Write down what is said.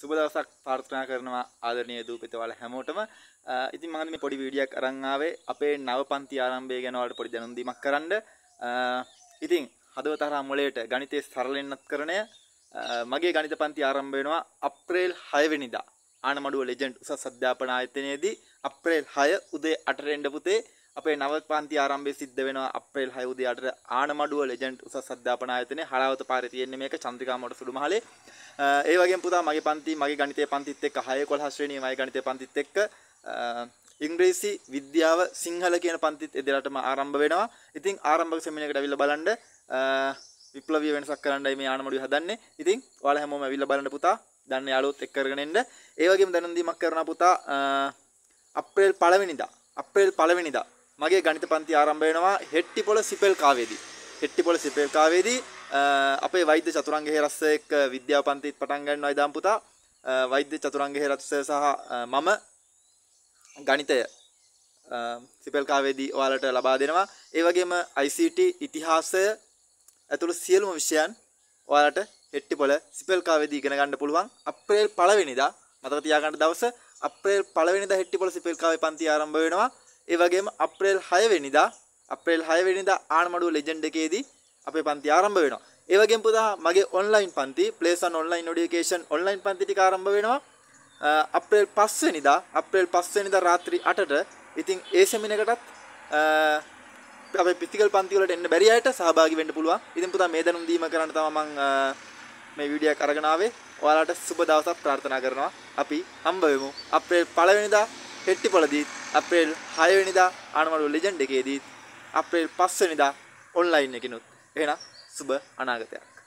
සුබ දවසක් ප්‍රාර්ථනා කරනවා ආදරණීය දූපිතවල හැමෝටම. ඉතින් මම මේ පොඩි වීඩියෝයක් අරන් ආවේ අපේ නව පන්ති ආරම්භය ගැන ඔයාලට පොඩි දැනුම් දීමක් කරන්න. ඉතින් හදවත හරහා මොළයට ගණිතයේ සරලෙන්නත් කරණය මගේ ගණිත පන්ති ආරම්භ වෙනවා අප්‍රේල් 6 වෙනිදා. ආනමඩුව ලෙජන්ඩ් උසස් අධ්‍යාපන ආයතනයේදී අප්‍රේල් 6 උදේ 8 රෙන්ඩ පුතේ අපේ නව පන්ති ආරම්භය සිද්ධ වෙනවා අප්‍රේල් 6 උදේ 8 ආනමඩුව ලෙජන්ඩ් උසස් අධ්‍යාපන ආයතනයේ හලාවත පාරේ තියෙන්නේ මේක චන්ද්‍රිකා මොඩ සුළුමහලේ ඒ වගේම පුතා මගේ පන්ති මගේ ගණිතය පන්තිත් එක්ක 6 11 ශ්‍රේණියේ මගේ ගණිතය පන්තිත් එක්ක ඉංග්‍රීසි විද්‍යාව සිංහල කියන පන්තිත් එදෙලටම ආරම්භ වෙනවා. ඉතින් ආරම්භක සෙමිනර් එකට අවිල්ලා බලන්න විප්ලවීය වෙනසක් කරන්නයි මේ ආනමඩුවේ හදන්නේ. ඉතින් ඔයාලා හැමෝම අවිල්ලා බලන්න පුතා. දන්න යාළුවොත් එක්ක කරගෙන එන්න. ඒ වගේම දැනුම් දීමක් කරනවා පුතා අප්‍රේල් 1 වෙනිදා. අප්‍රේල් 1 වෙනිදා මගේ ගණිත පන්ති ආරම්භ වෙනවා හෙට්ටිපොළ සිපෙල් කාවේදී. හෙට්ටිපොළ සිපෙල් කාවේදී අපේ වෛද්‍ය චතුරංග හේරස්ස එක්ක විද්‍යා පන්තිත් පටන් ගන්නවා ඉදාම් පුතා. වෛද්‍ය චතුරංග හේරස්ස සහ මම ගණිතය සිපෙල් කාවේදී ඔයාලට ලබා දෙනවා. ඒ වගේම ICT ඉතිහාසය ඇතුළු සියලුම විෂයන් ඔයාලට හෙට්ටිපොළ සිපෙල් කාවේදී ඉගෙන ගන්න පුළුවන්. අප්‍රේල් 1 වෙනිදා මතක තියාගන්න දවස අප්‍රේල් 1 වෙනිදා හෙට්ටිපොළ සිපෙල් කාවේ පන්ති ආරම්භ වෙනවා. ඒ වගේම අප්‍රේල් 6 වෙනිදා අප්‍රේල් 6 වෙනිදා ආනමඩුව ලෙජන්ඩ් එකේදී අපේ පන්ති ආරම්භ වෙනවා. ඒ වගේම පුතා මගේ ඔන්ලයින් පන්ති ප්ලේසන් ඔන්ලයින් නොටිෆිකේෂන් ඔන්ලයින් පන්ති ටික ආරම්භ වෙනවා. අප්‍රේල් 5 වෙනිදා අප්‍රේල් 5 වෙනිදා රාත්‍රී 8ට ඉතින් ඒ සෙමිනරකටත් අපේ පිතිකල් පන්ති වලට එන්න බැරි අයට සහභාගී වෙන්න පුළුවන්. ඉතින් පුතා මේ දැනුම් දීම කරන්න තමයි මම මේ වීඩියෝ එක අරගෙන ආවේ. ඔයාලට සුබ දවසක් ප්‍රාර්ථනා කරනවා. අපි හම්බ වෙමු. අප්‍රේල් 1 වෙනිදා හෙට්ටිපොළදී අප්‍රේල් 6 වෙනිදා ආනමඩුව ලෙජන්ඩ් එකේදී අප්‍රේල් 5 වෙනිදා ඔන්ලයින් එකකිනුත් එහෙනම් සුබ අනාගතයක්.